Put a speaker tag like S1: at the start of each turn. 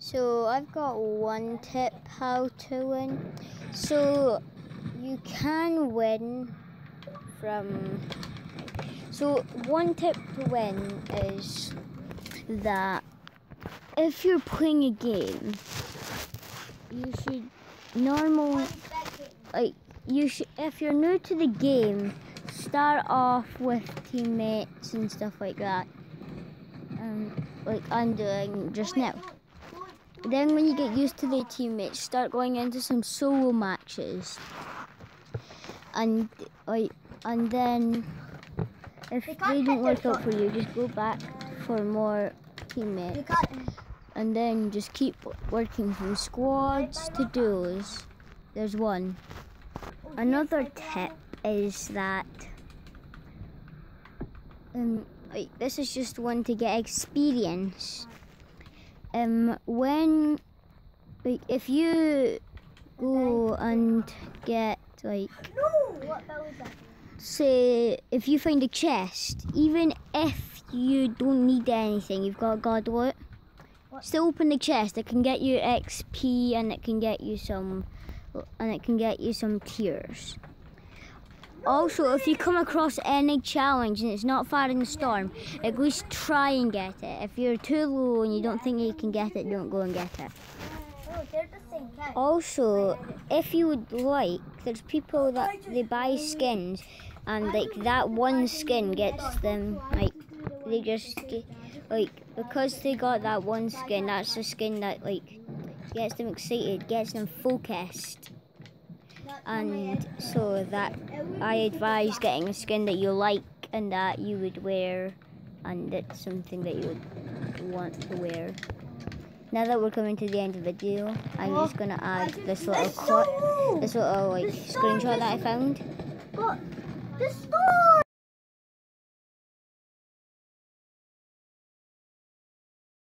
S1: So I've got one tip how to win. So you can win from. So one tip to win is that if you're playing a game, you should normal like you should if you're new to the game, start off with teammates and stuff like that. Um, like I'm doing just now. Then when you get used to the teammates, start going into some solo matches. And like and then if
S2: They
S1: don't work out for you, just go back for more teammates. And then just keep working from squads to duos. There's one. Another tip is that um like, this is just one to get experience. Um when like if you go and get like
S2: No! What bell is that?
S1: say if you find a chest, even if you don't need anything, you've got God loot.
S2: What?
S1: Still open the chest. It can get you XP and it can get you some, and it can get you some tiers. Also, if you come across any challenge and it's not far in the storm, at least try and get it. If you're too low and you don't think you can get it, don't go and get it. Also, if you would like, there's people that they buy skins, and like that one skin gets them like they just get, like because they got that one skin. That's the skin that like gets them excited, gets them focused, and so that I advise getting a skin that you like and that you would wear, and it's something that you would want to wear. Now that we're coming to the end of the video, I'm just gonna add this little clip, this little like screenshot that I found.
S2: But the storm!